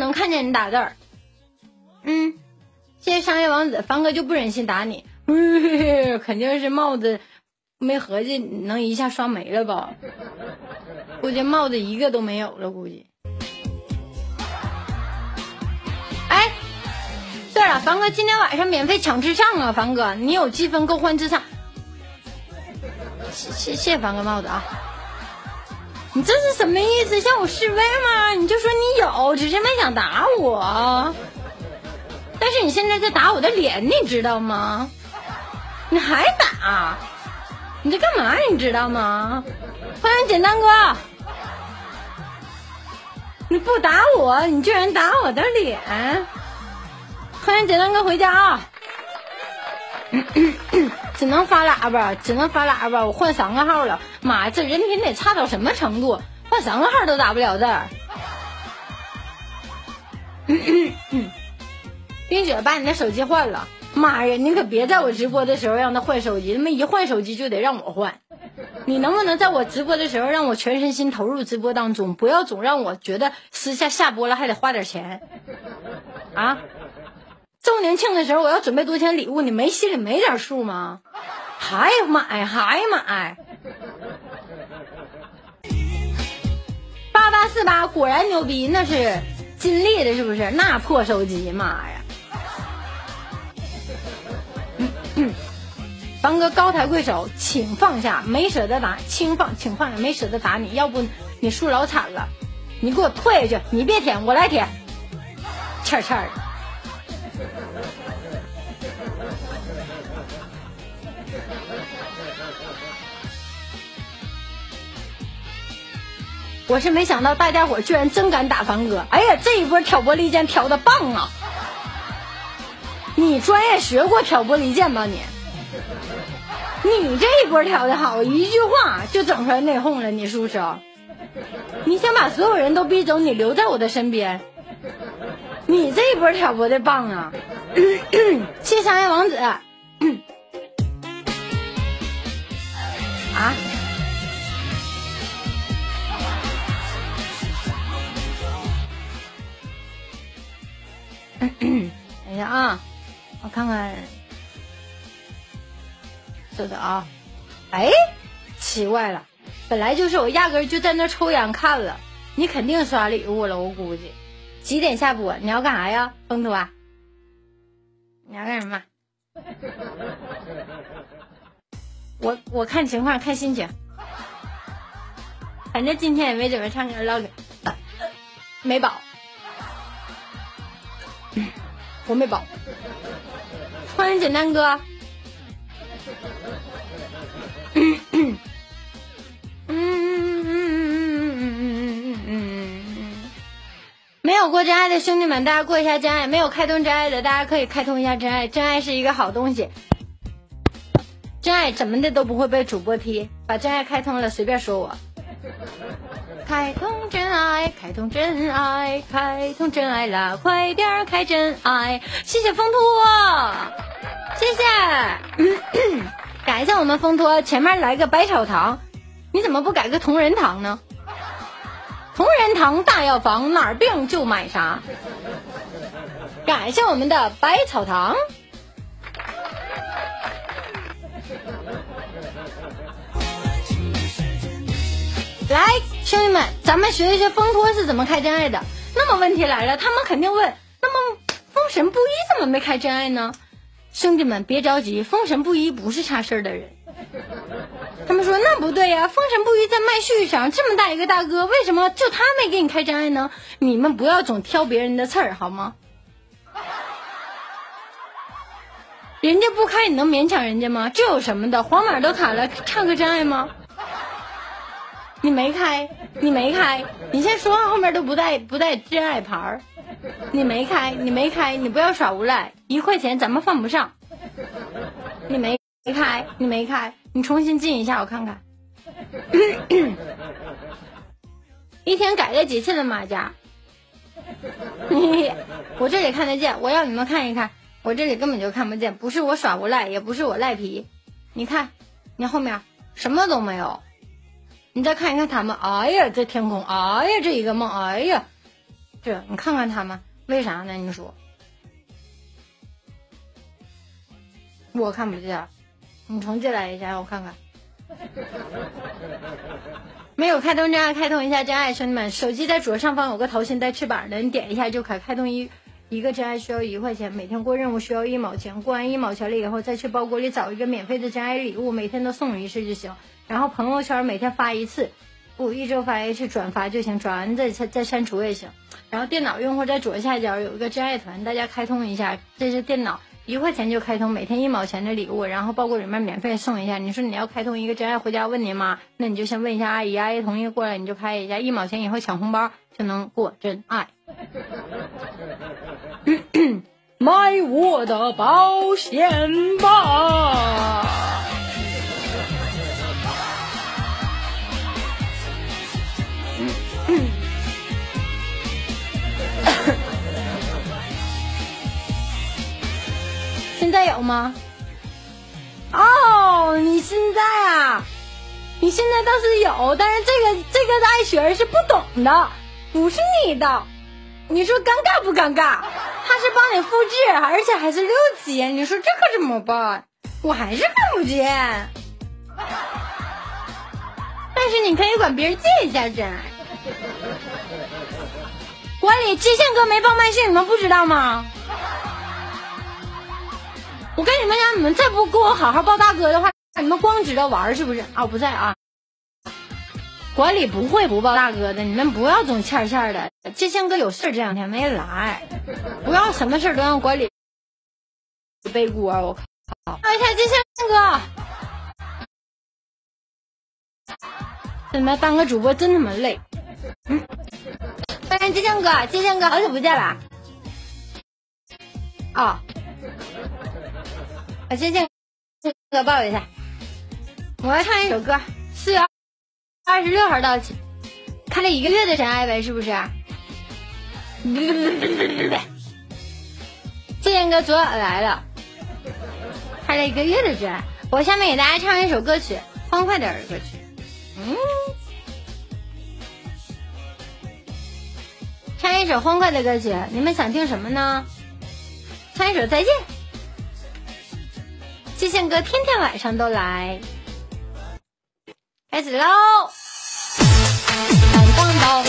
能看见你打字儿。嗯，谢谢商业王子，凡哥就不忍心打你，肯定是帽子没合计能一下刷没了吧？估计帽子一个都没有了，估计。哎，对了，凡哥今天晚上免费抢至上啊！凡哥，你有积分够换至上。谢谢谢凡哥帽子啊！你这是什么意思？向我示威吗？你就说你有，只是没想打我。但是你现在在打我的脸，你知道吗？你还打？你在干嘛？你知道吗？欢迎简单哥！你不打我，你居然打我的脸！欢迎简单哥回家啊！只能发喇叭，只能发喇叭。我换三个号了，妈呀，这人品得差到什么程度？换三个号都打不了字儿。冰雪把你的手机换了，妈呀！你可别在我直播的时候让他换手机，他妈一换手机就得让我换。你能不能在我直播的时候让我全身心投入直播当中，不要总让我觉得私下下播了还得花点钱啊？周年庆的时候我要准备多钱礼物，你没心里没点数吗？还买还买，八八四八果然牛逼，那是金立的，是不是？那破手机，妈呀！凡哥高抬贵手，请放下，没舍得打，轻放，请放下，没舍得打你，要不你输老惨了，你给我退下去，你别舔，我来舔，欠欠的。我是没想到大家伙居然真敢打凡哥，哎呀，这一波挑拨离间挑的棒啊！你专业学过挑拨离间吧你？你这一波挑的好，一句话就整出来内讧了，你是不是？你想把所有人都逼走，你留在我的身边。你这一波挑拨的棒啊！谢商业王子。啊？等一下啊，我看看。是的啊，哎，奇怪了，本来就是我压根就在那抽烟看了，你肯定刷礼物了，我估计几点下播？你要干啥呀，风度啊？你要干什么？我我看情况，看心情。反正今天也没准备唱歌唠嗑，没宝，我没宝。欢迎简单哥。嗯。嗯没有过真爱的兄弟们，大家过一下真爱；没有开通真爱的，大家可以开通一下真爱。真爱是一个好东西，真爱怎么的都不会被主播踢。把真爱开通了，随便说我。开通真爱，开通真爱，开通真爱啦！快点开真爱！谢谢风托，谢谢。感谢我们风托，前面来个百草堂，你怎么不改个同仁堂呢？同仁堂大药房，哪儿病就买啥。感谢我们的百草堂。来，兄弟们，咱们学一学风托是怎么开真爱的。那么问题来了，他们肯定问，那么封神不一怎么没开真爱呢？兄弟们，别着急，封神不一不是差事儿的人。他们说那不对呀，封神不一在麦序上这么大一个大哥，为什么就他没给你开真爱呢？你们不要总挑别人的刺儿好吗？人家不开，你能勉强人家吗？这有什么的？黄马都卡了，唱个真爱吗？你没开，你没开，你先说话后面都不带不带真爱牌儿。你没开，你没开，你不要耍无赖，一块钱咱们犯不上。你没没开，你没开，你重新进一下，我看看。一天改了几次的马甲？你我这里看得见，我要你们看一看，我这里根本就看不见，不是我耍无赖，也不是我赖皮。你看，你后面什么都没有。你再看一看他们，哎呀，这天空，哎呀，这一个梦，哎呀。这你看看他们，为啥呢？你说，我看不见，你重进来一下，我看看。没有开通真爱，开通一下真爱，兄弟们，手机在左上方有个桃心带翅膀的，你点一下就可开通一一个真爱，需要一块钱，每天过任务需要一毛钱，过完一毛钱了以后，再去包裹里找一个免费的真爱礼物，每天都送一次就行。然后朋友圈每天发一次，不一周发一次，转发就行，转完再再删除也行。然后电脑用户在左下角有一个真爱团，大家开通一下，这是电脑。一块钱就开通，每天一毛钱的礼物，然后包裹里面免费送一下。你说你要开通一个真爱回家问你妈，那你就先问一下阿姨，阿姨同意过来你就开一下，一毛钱以后抢红包就能过真爱。买我的保险吧。在有吗？哦，你现在啊，你现在倒是有，但是这个这个爱雪儿是不懂的，不是你的，你说尴尬不尴尬？他是帮你复制，而且还是六级，你说这可怎么办？我还是看不见，但是你可以管别人借一下真。管理接线哥没报麦序，你们不知道吗？我跟你们讲，你们再不给我好好抱大哥的话，你们光知道玩是不是？啊，不在啊，管理不会不抱大哥的，你们不要总欠欠的。金星哥有事这两天没来，不要什么事都让管理背锅，我靠！哎呀，这线哥，怎么当个主播真他妈累？嗯，欢迎金星哥，金星哥，好久不见了。啊。我先先哥抱一下，我要唱一首歌，四月二十六号到期，开了一个月的真爱呗，是不是？谢谢哥昨晚来了，开了一个月的真爱，我下面给大家唱一首歌曲，欢快点的歌曲，嗯，唱一首欢快的歌曲，你们想听什么呢？唱一首再见。谢谢哥，天天晚上都来，开始喽！当当当。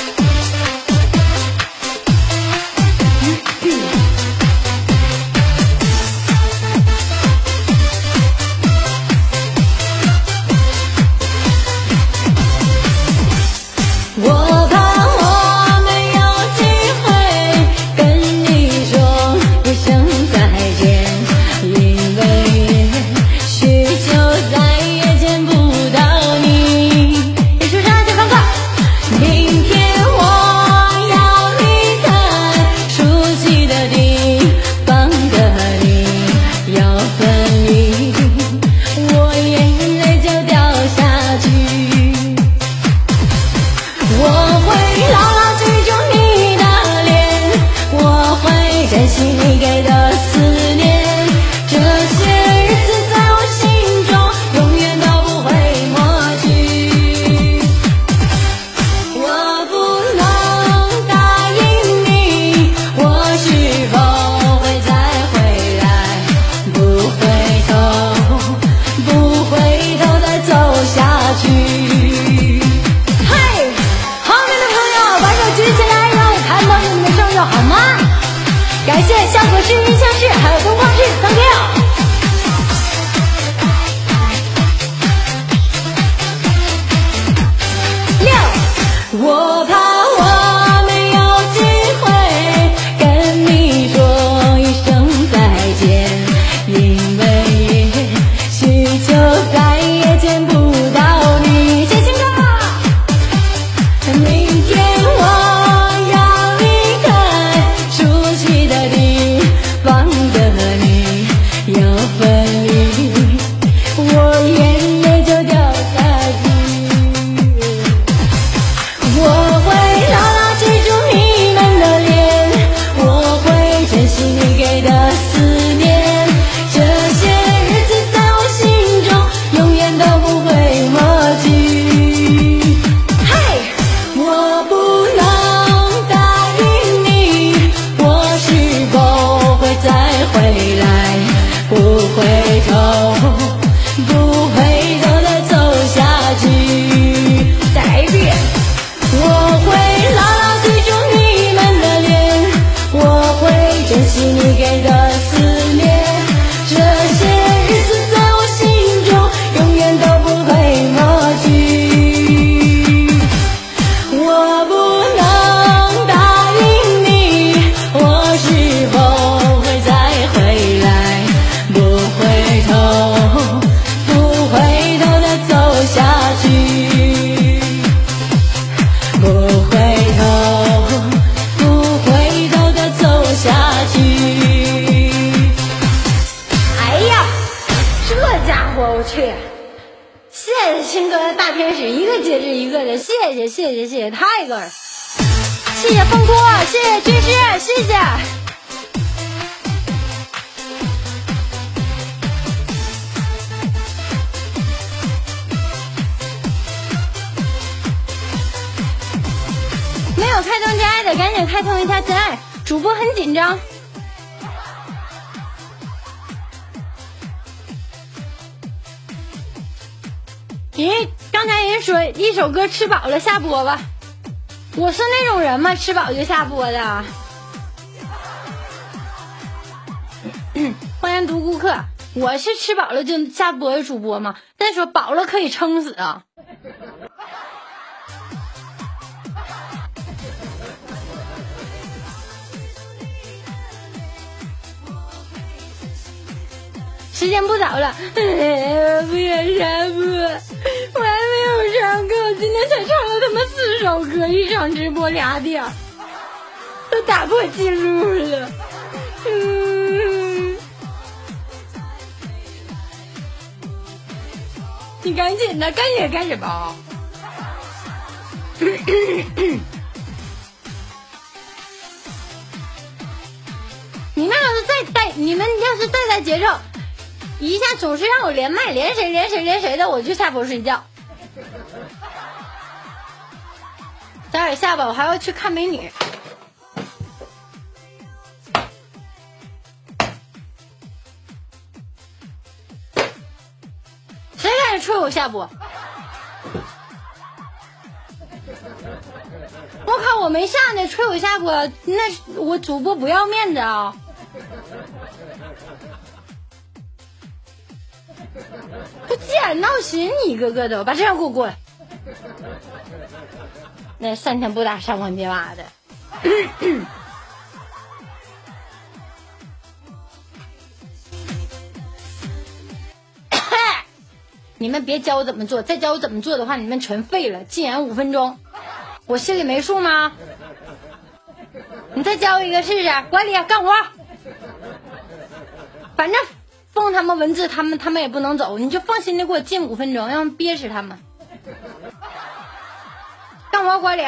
星哥大天使，一个接着一个的，谢谢谢谢谢谢泰戈尔，谢谢风哥，谢谢军师，谢谢。没有开通真爱的，赶紧开通一下真爱，主播很紧张。人，刚才人说一首歌吃饱了下播吧？我是那种人吗？吃饱就下播的？欢迎独孤客，我是吃饱了就下播的主播吗？再说饱了可以撑死啊！时间不早了，不要下播，我还没有上课，今天才唱了他妈四首歌，一场直播俩点，都打破记录了。嗯，你赶紧的，赶紧干什么？你们要是再带，你们要是再带节奏。一下总是让我连麦，连谁连谁连谁的，我就下播睡觉。早点下吧，我还要去看美女。谁敢催我下播？我靠，我没下呢，催我下播，那我主播不要面子啊！闹心，你一个个的，把这样给我过来。那三天不打三วัน别娃的。你们别教我怎么做，再教我怎么做的话，你们全废了。禁言五分钟，我心里没数吗？你再教我一个试试，管理干活。反正。封他们文字，他们他们也不能走，你就放心的给我禁五分钟，让憋死他们。干活管理。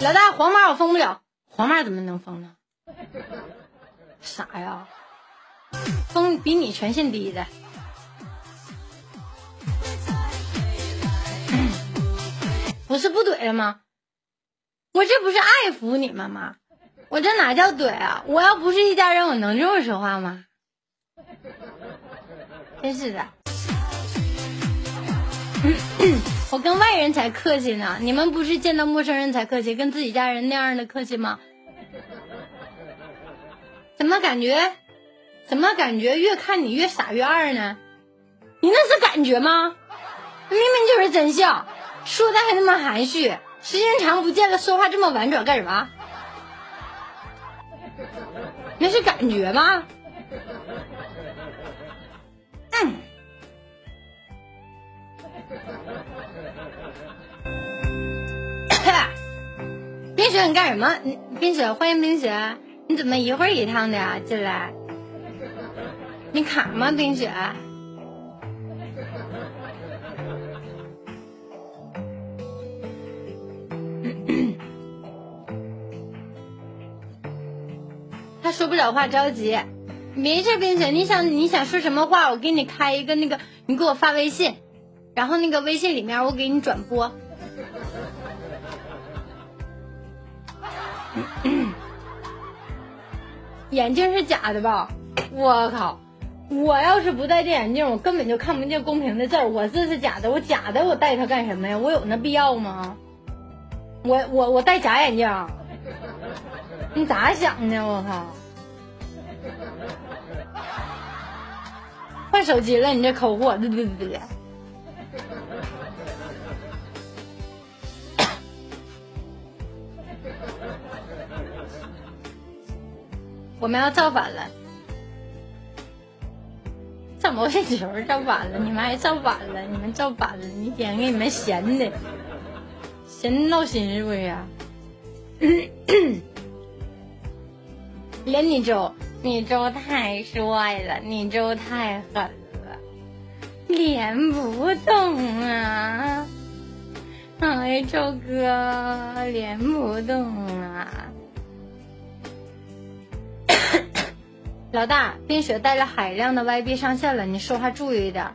老大，黄马我封不了，黄马怎么能封呢？傻呀，封比你权限低的。不是不怼了吗？我这不是爱抚你们吗？我这哪叫怼啊？我要不是一家人，我能这么说话吗？真是的，我跟外人才客气呢。你们不是见到陌生人才客气，跟自己家人那样的客气吗？怎么感觉？怎么感觉越看你越傻越二呢？你那是感觉吗？明明就是真相。说的还那么含蓄，时间长不见了，说话这么婉转干什么？那是感觉吗？嗯。冰雪，你干什么？冰雪，欢迎冰雪，你怎么一会儿一趟的呀？进来，你卡吗？冰雪。他说不了话，着急，没事，冰雪，你想你想说什么话，我给你开一个那个，你给我发微信，然后那个微信里面我给你转播。眼镜是假的吧？我靠！我要是不戴这眼镜，我根本就看不见公屏的字儿。我这是假的，我假的，我戴它干什么呀？我有那必要吗？我我我戴假眼镜，你咋想的？我靠！换手机了，你这抠货，对对对对。我们要造反了！怎么回事？造反了？你们还造反了？你们造反了？你天给你们闲的！闲的闹心是不是？连你周，你周太帅了，你周太狠了，连不动啊！哎，周哥连不动啊！老大，冰雪带了海量的 YB 上线了，你说话注意点。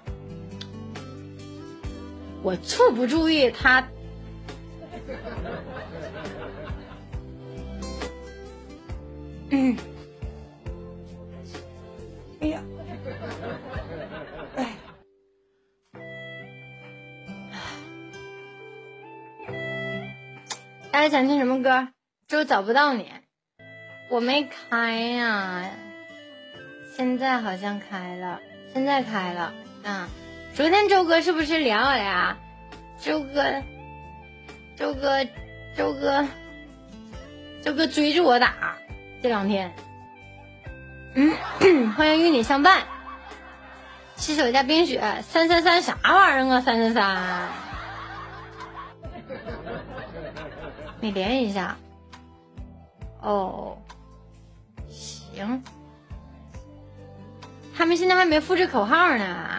我处不注意他。嗯。哎呀。哎。大家想听什么歌？就找不到你，我没开呀。现在好像开了，现在开了。嗯，昨天周哥是不是连我呀？周哥，周哥，周哥，周哥追着我打。这两天，嗯，欢迎与你相伴。洗手加冰雪，三三三啥玩意儿啊？三三三，你连一下。哦，行。他们现在还没复制口号呢。